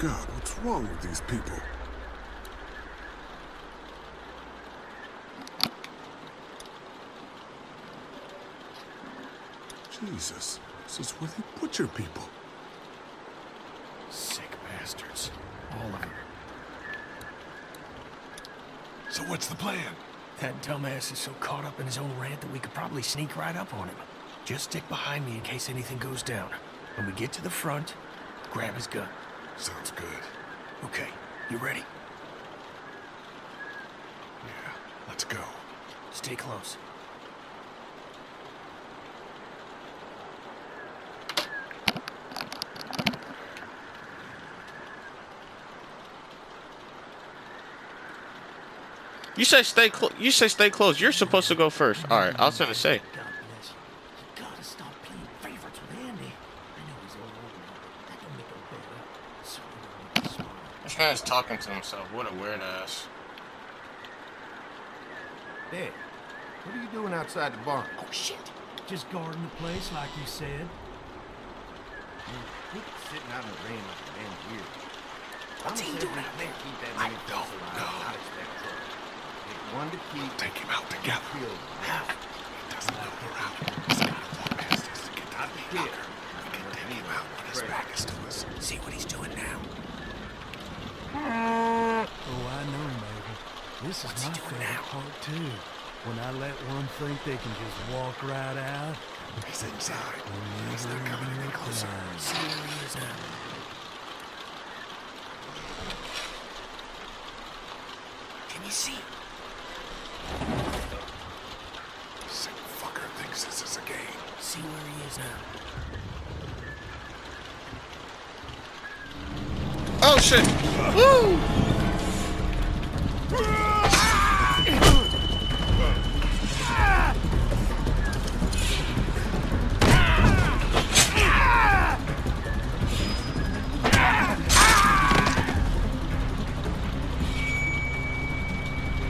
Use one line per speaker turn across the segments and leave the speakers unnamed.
God, what's wrong with these people? Jesus, this is where they butcher people.
Sick bastards. All of them.
So what's the plan?
That dumbass is so caught up in his own rant that we could probably sneak right up on him. Just stick behind me in case anything goes down. When we get to the front, grab his gun.
Sounds good.
Okay, you ready?
Yeah, let's go.
Stay close.
You say stay close. You say stay close. You're supposed to go first. All right, I was gonna say.
God bless you. You gotta stop playing favorites with Andy. I know he's old, but that don't make him better. So you don't make him smarter.
This talking to himself. What a weird ass.
Hey, what are you doing outside the barn?
Oh shit! Just guarding the place like you said.
Quit sitting out in the rain like a damn weird.
What's he doing out there?
Keep that
I
many
don't
folks alive,
know.
not expect trouble. Take one to keep.
Take him out together.
Killed.
How?
He doesn't know we're out. He's gotta walk past us to get to
Not
the
here.
We can take him out when his back is to us.
See what he's doing now.
Oh, I know, Mabel. This is
What's he
my
doing
favorite
now?
part, too. When I let one think they can just walk right out,
He's inside. He's not coming any closer.
down.
See where he is now. Can you see?
Sick fucker thinks this is a game.
See where he is now.
Oh shit! Woo!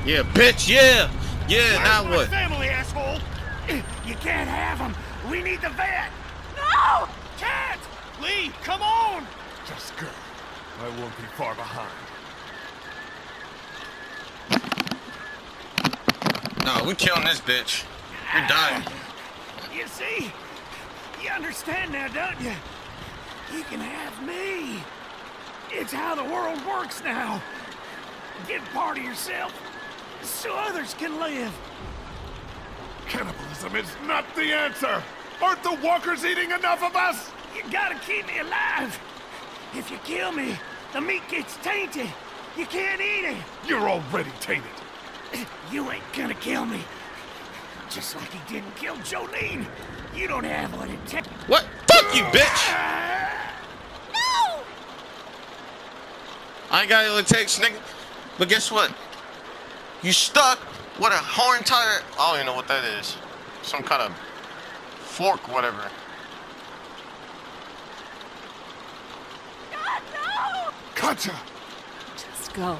Yeah, bitch. Yeah, yeah. Now what?
family, asshole! You can't have him. We need the vet. No! Can't! Lee, come on!
Just go. I won't be far behind.
Nah, we killing this bitch. You're dying.
You see? You understand now, don't you? You can have me. It's how the world works now. Give part of yourself so others can live.
Cannibalism is not the answer! Aren't the walkers eating enough of us?
You gotta keep me alive. If you kill me, the meat gets tainted. You can't eat it.
You're already tainted.
You ain't gonna kill me. Just like he didn't kill Jolene. You don't have what it takes.
What? Fuck you, bitch!
No!
I ain't got what it takes, nigga. But guess what? You stuck with a horn tire. I don't even know what that is. Some kind of fork, whatever.
God, no! Just go.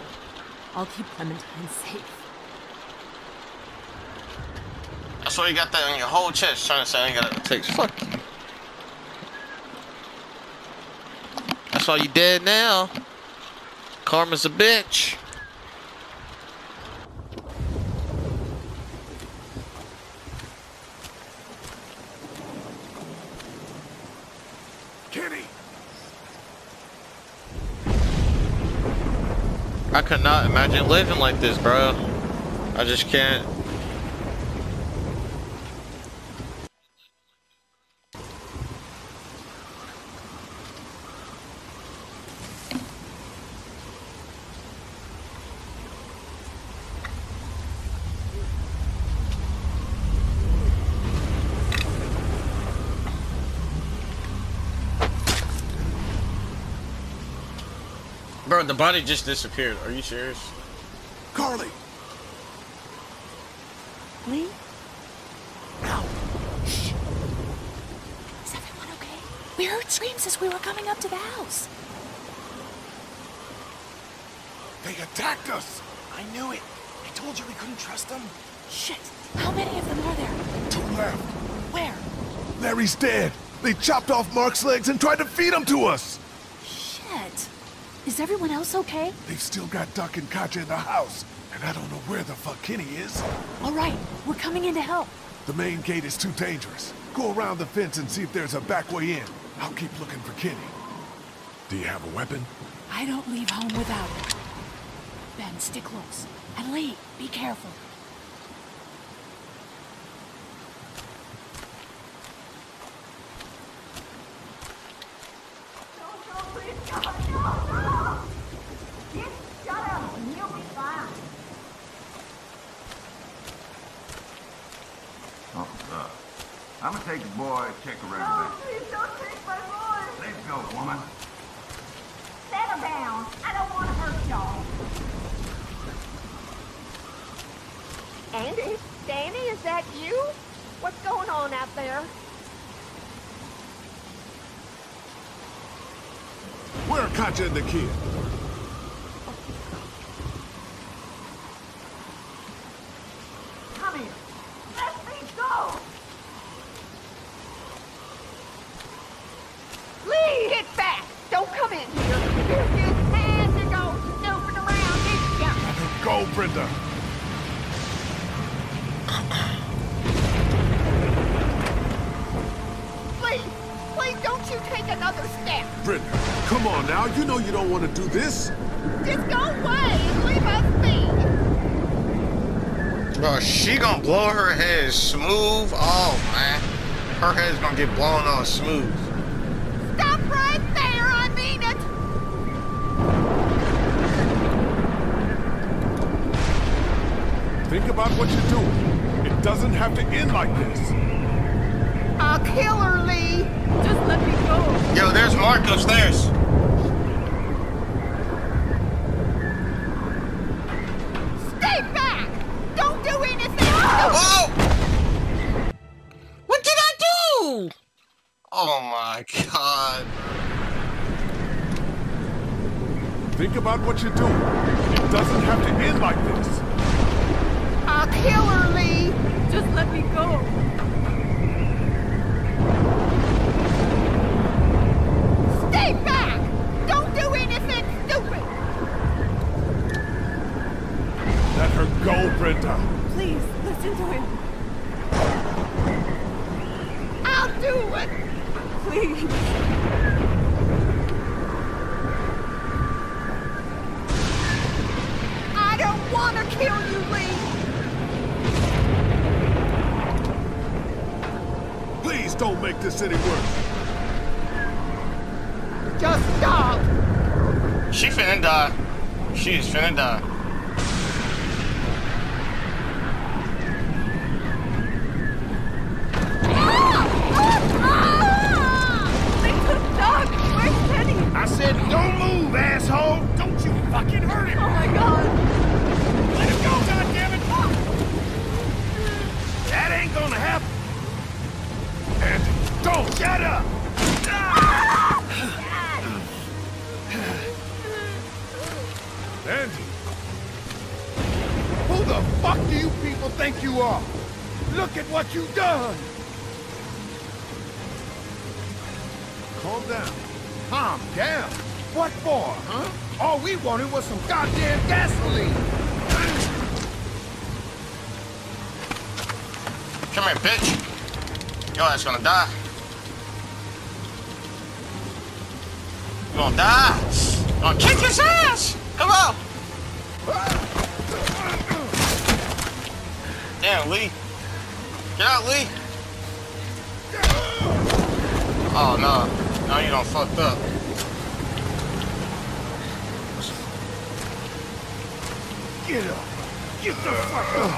I'll keep Clementine safe.
That's why you got that on your whole chest, trying to say I ain't got what it takes. Fuck you. That's why you dead now. Karma's a bitch.
Kenny!
I could not imagine living like this, bro. I just can't. Bro, the body just disappeared. Are you serious?
Carley!
Lee?
No.
Shh. Is everyone okay? We heard screams as we were coming up to the house.
They attacked us!
I knew it. I told you we couldn't trust them.
Shit. How many of them are there?
Two left.
Where?
Larry's dead. They chopped off Mark's legs and tried to feed him to us.
Shit.
Is everyone else okay?
They've still got Duck and Katjaa in the house, and I don't know where the fuck Kenny is.
All right, we're coming in to help.
The main gate is too dangerous. Go around the fence and see if there's a back way in. I'll keep looking for Kenny. Do you have a weapon?
I don't leave home without it. Ben, stick close. And Lee, be careful.
Oh, uh, I'm gonna take the boy, check around back.
Please don't take my boy.
Let's go, woman.
Settle down. I don't want to hurt y'all. Andy? Danny, is that you? What's going on out there?
Where are Katjaa and the kid?
Come here. Let me go. Lee, get back. Don't come in here. You're just had to go snooping around, didn't ya?
Brenda.
Please, please don't you take another step.
Brenda, come on now. You know you don't want to do this.
Just go away and leave us be.
Bro, she gonna blow her head smooth off, man. Her head's gonna get blown off smooth.
Think about what you're doing. It doesn't have to end like this.
I'll kill her, Lee. Just let me go.
Yo, there's Mark upstairs.
Stay back. Don't do anything.
Whoa! What did I do? Oh my god.
Think about what you're doing. It doesn't have to end like this.
I'll kill her, Lee. Just let me go. Stay back. Don't do anything stupid.
Let her go, Brenda.
Please, listen to him.
I'll do it.
Please.
Make this any worse.
Just stop.
She finna die. She is finna die.
Wanted was some goddamn gasoline.
Come here, bitch. Your ass gonna die. You gonna die. You gonna kick his ass. Come on. Damn, Lee. Get out, Lee. Oh, no. Now you done fucked up.
Get up. Get the fuck up.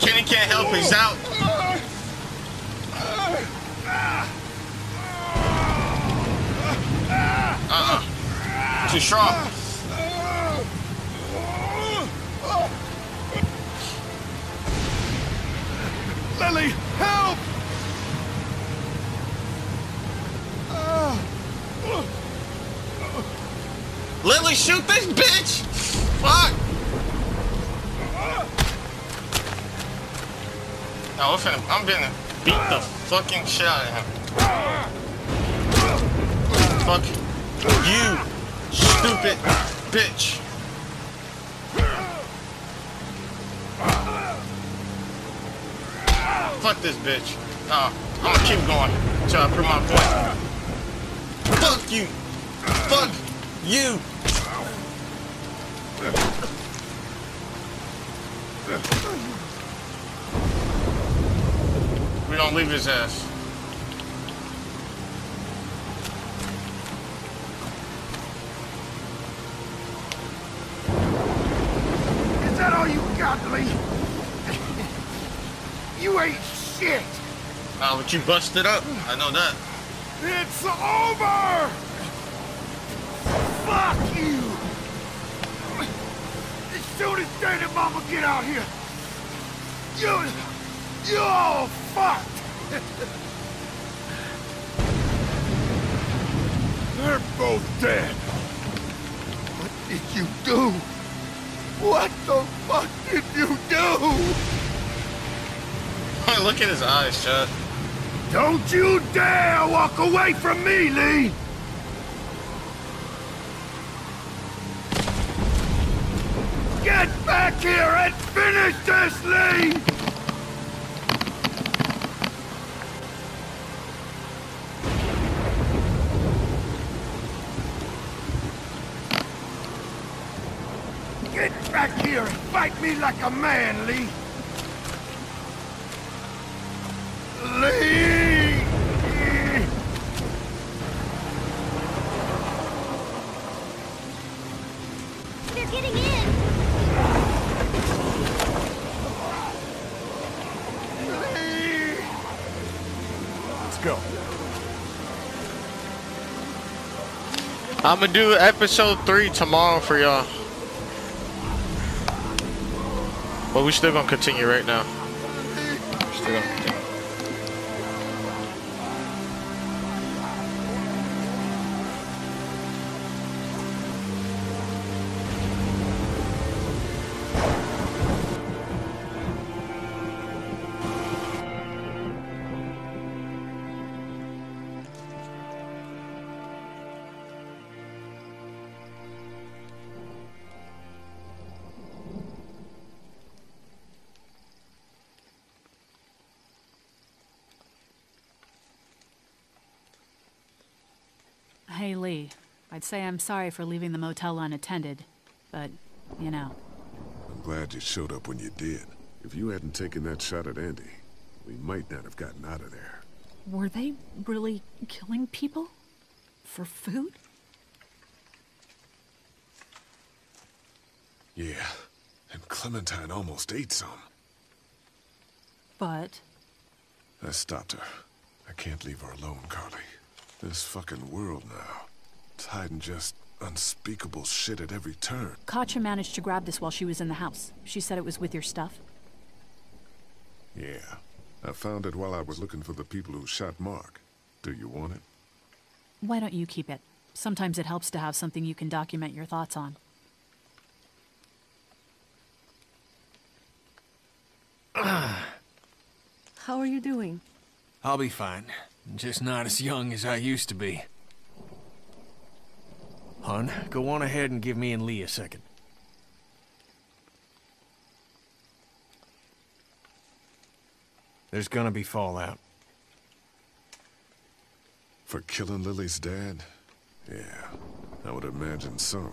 Kenny can't help, he's out. Uh-uh. Too strong.
Lilly, help!
Lilly, shoot this bitch! Fuck! No, we're finna, I'm gonna beat the fucking shit out of him. Fuck you, stupid bitch. Fuck this bitch. Uh, I'm gonna keep going until I prove my point. Fuck you. Fuck you. Don't leave his ass.
Is that all you got, Lee? you ain't shit.
Uh, but you busted up. I know that.
It's over! Fuck you! As soon as Dad and Mama get out here, you... You're all fucked! They're both dead. What did you do? What the fuck did you do?
Look at his eyes, Chad.
Don't you dare walk away from me, Lee! Get back here and finish this, Lee! Get back here and fight me like a man, Lee! Lee!
They're getting in.
Lee!
Let's go.
I'm gonna do episode three tomorrow for y'all. But we still gonna continue right now.
Lee. I'd say I'm sorry for leaving the motel unattended, but, you know.
I'm glad you showed up when you did. If you hadn't taken that shot at Andy, we might not have gotten out of there.
Were they really killing people? For food?
Yeah, and Clementine almost ate some.
But.
I stopped her. I can't leave her alone, Carley. This fucking world now. It's hiding just unspeakable shit at every turn.
Katjaa managed to grab this while she was in the house. She said it was with your stuff.
Yeah. I found it while I was looking for the people who shot Mark. Do you want it?
Why don't you keep it? Sometimes it helps to have something you can document your thoughts on.
How are you doing?
I'll be fine. Just not as young as I used to be. Hun, go on ahead and give me and Lee a second. There's gonna be fallout.
For killing Lilly's dad? Yeah, I would imagine so.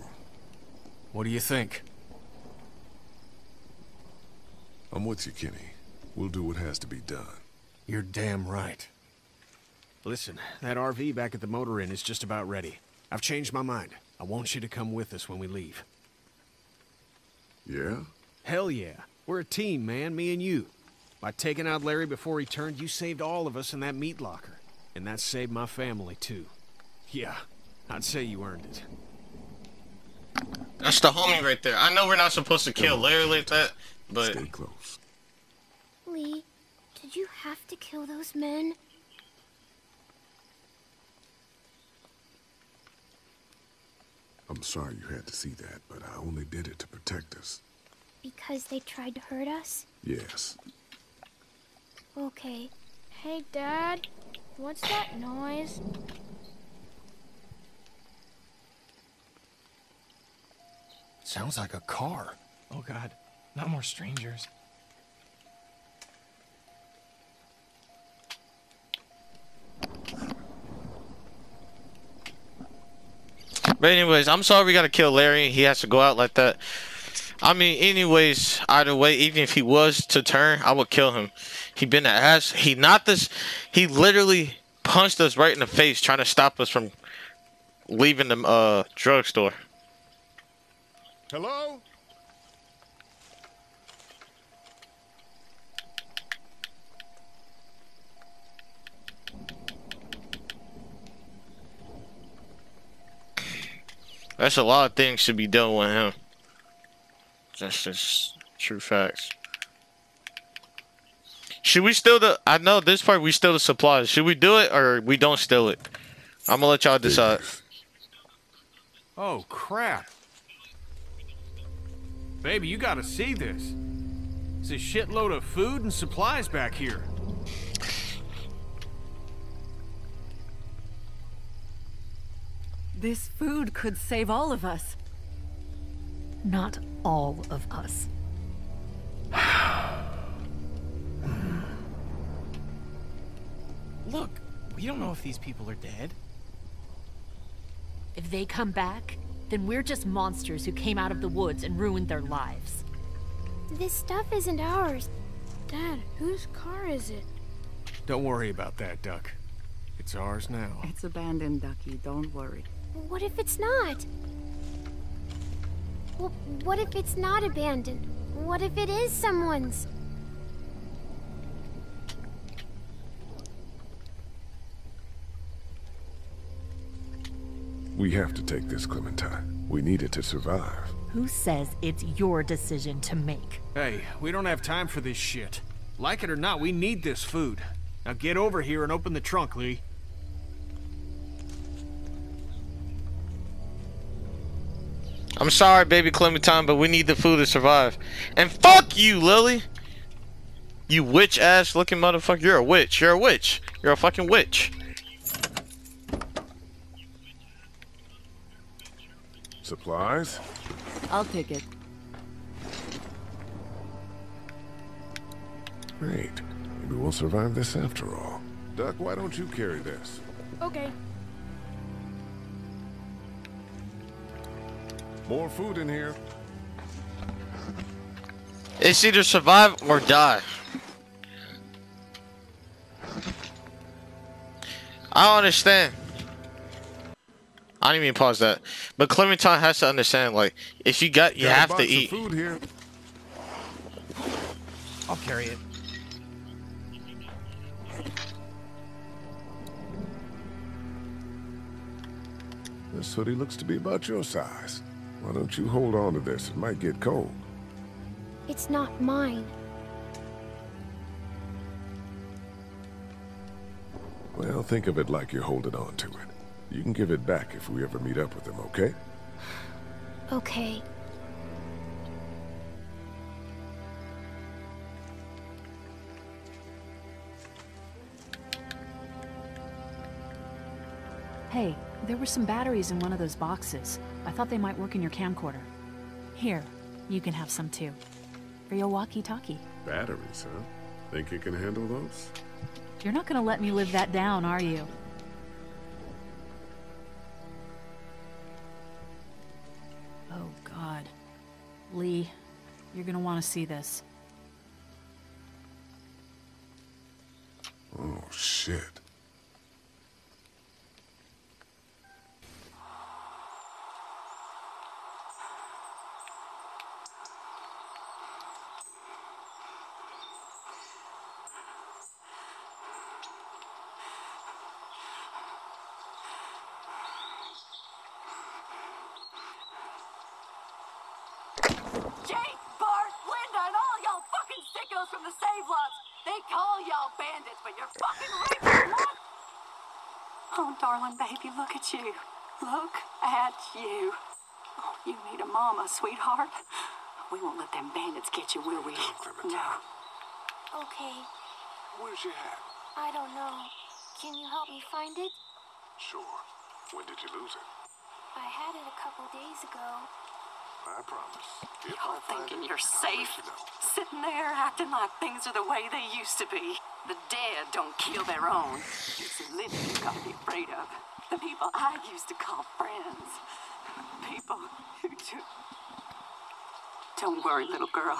What do you think?
I'm with you, Kenny. We'll do what has to be done.
You're damn right. Listen, that RV back at the motor inn is just about ready. I've changed my mind. I want you to come with us when we leave.
Yeah?
Hell yeah. We're a team, man, me and you. By taking out Larry before he turned, you saved all of us in that meat locker. And that saved my family, too. Yeah, I'd say you earned it.
That's the homie right there. I know we're not supposed to kill Larry like that, but
Stay close.
Lee, did you have to kill those men?
I'm sorry you had to see that, but I only did it to protect us.
Because they tried to hurt us?
Yes.
Okay. Hey, Dad. What's that noise?
Sounds like a car.
Oh god, not more strangers.
But anyways, I'm sorry we gotta kill Larry. He has to go out like that. I mean, anyways, either way, even if he was to turn, I would kill him. He been an ass. He not this. He literally punched us right in the face, trying to stop us from leaving the uh drugstore.
Hello?
That's a lot of things should be done with him. That's just true facts. Should we steal the? I know this part we steal the supplies. Should we do it or we don't steal it? I'm gonna let y'all decide.
Oh, crap. Baby, you gotta see this. It's a shitload of food and supplies back here.
This food could save all of us. Not all of us.
Look, we don't know if these people are dead.
If they come back, then we're just monsters who came out of the woods and ruined their lives.
This stuff isn't ours. Dad, whose car is it?
Don't worry about that, Duck. It's ours now.
It's abandoned, Ducky. Don't worry.
What if it's not? Well, what if it's not abandoned? What if it is someone's?
We have to take this, Clementine. We need it to survive.
Who says it's your decision to make?
Hey, we don't have time for this shit. Like it or not, we need this food. Now get over here and open the trunk, Lee.
I'm sorry, baby Clementine, but we need the food to survive. And fuck you, Lilly. You witch ass looking motherfucker. You're a witch. You're a witch. You're a fucking witch.
Supplies?
I'll take it.
Great. Maybe we'll survive this after all. Duck, why don't you carry this?
Okay.
More food in here.
It's either survive or die. I don't understand. I didn't even pause that. But Clementine has to understand, like, if you got, you
Got a
have to eat.
food here.
I'll carry it.
This hoodie looks to be about your size. Why don't you hold on to this? It might get cold.
It's not mine.
Well, think of it like you're holding on to it. You can give it back if we ever meet up with them, okay?
Okay.
Hey, there were some batteries in one of those boxes. I thought they might work in your camcorder. Here, you can have some too. For your walkie-talkie.
Batteries, huh? Think you can handle those?
You're not gonna let me live that down, are you? Oh, God. Lee, you're gonna want to see this.
Oh, shit.
Jake, Bart, Linda, and all y'all fucking sickos from the save lots. They call y'all bandits, but you're fucking raping Oh, darling baby, look at you. Look at you. Oh, you need a mama, sweetheart. We won't let them bandits get you, will we? No.
Okay.
Where's your hat?
I don't know. Can you help me find it?
Sure. When did you lose it?
I had it a couple days ago.
I promise. If
You're thinking you're safe, sitting there acting like things are the way they used to be. The dead don't kill their own. It's the living you've gotta be afraid of. The people I used to call friends. People who just... Don't worry, little girl.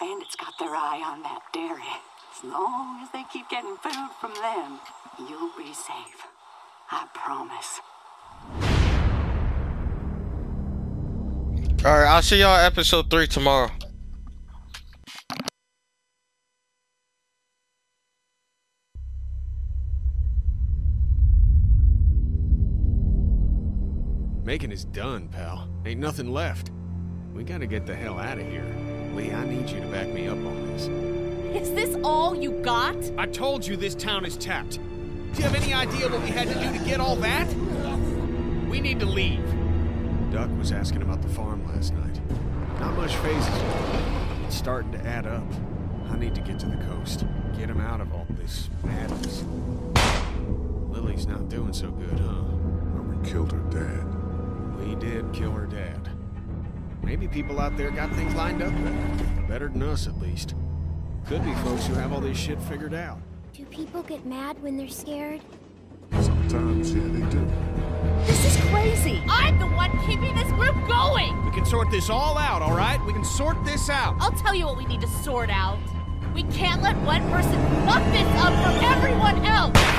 Bandits got their eye on that dairy. As long as they keep getting food from them, you'll be safe. I promise.
All right, I'll see y'all episode three tomorrow.
Making is done, pal. Ain't nothing left. We gotta get the hell out of here. Lee, I need you to back me up on this.
Is this all you got?
I told you this town is tapped. Do you have any idea what we had to do to get all that? We need to leave. Duck was asking about the farm last night. Not much phases yet. It's starting to add up. I need to get to the coast. Get him out of all this madness. Lilly's not doing so good, huh?
we killed her dad.
We did kill her dad. Maybe people out there got things lined up better. Better than us, at least. Could be folks who have all this shit figured out.
Do people get mad when they're scared?
Sometimes, yeah, they do.
This is crazy. I'm the one keeping this group going.
We can sort this all out, all right? We can sort this out.
I'll tell you what we need to sort out. We can't let one person fuck this up for everyone else.